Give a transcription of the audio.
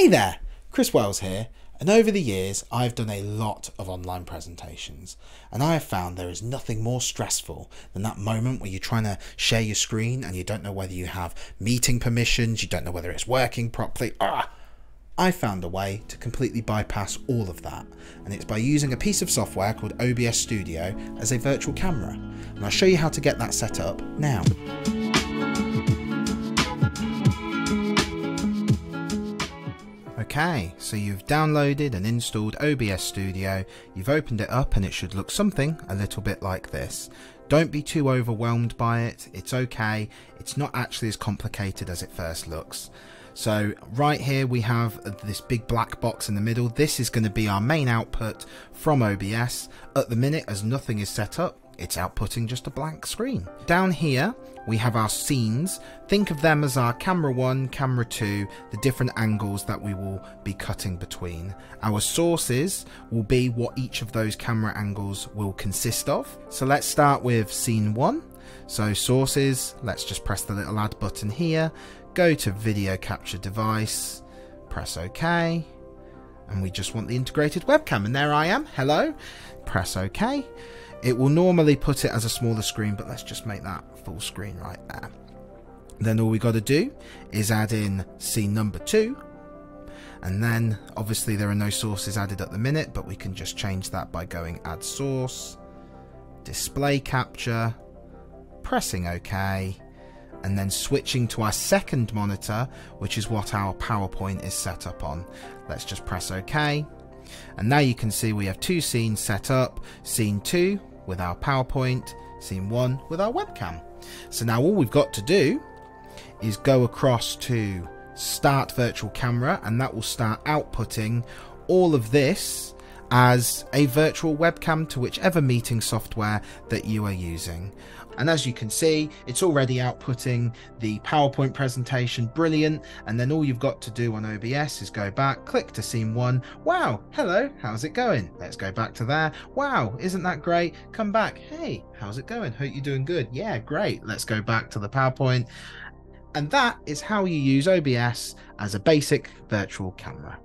Hey there, Chris Wells here, and over the years I've done a lot of online presentations, and I have found there is nothing more stressful than that moment where you're trying to share your screen and you don't know whether you have meeting permissions, you don't know whether it's working properly. Ah! I found a way to completely bypass all of that, and it's by using a piece of software called OBS Studio as a virtual camera. And I'll show you how to get that set up now. Okay, so you've downloaded and installed OBS Studio, you've opened it up and it should look something a little bit like this. Don't be too overwhelmed by it, it's okay, it's not actually as complicated as it first looks. So right here we have this big black box in the middle, this is going to be our main output from OBS. At the minute as nothing is set up, it's outputting just a blank screen. Down here, we have our scenes. Think of them as our camera one, camera two, the different angles that we will be cutting between. Our sources will be what each of those camera angles will consist of. So let's start with scene one. So sources, let's just press the little add button here, go to video capture device, press OK, and we just want the integrated webcam, and there I am, hello, press OK. It will normally put it as a smaller screen, but let's just make that full screen right there. Then all we got to do is add in scene number two. And then obviously there are no sources added at the minute, but we can just change that by going add source, display capture, pressing OK, and then switching to our second monitor, which is what our PowerPoint is set up on. Let's just press OK. And now you can see we have two scenes set up. Scene 2 with our PowerPoint, scene 1 with our webcam. So now all we've got to do is go across to start virtual camera and that will start outputting all of this as a virtual webcam to whichever meeting software that you are using. And as you can see, it's already outputting the PowerPoint presentation, brilliant. And then all you've got to do on OBS is go back, click to scene one. Wow, hello, how's it going? Let's go back to there. Wow, isn't that great? Come back. Hey, how's it going? Hope you're doing good. Yeah, great. Let's go back to the PowerPoint. And that is how you use OBS as a basic virtual camera.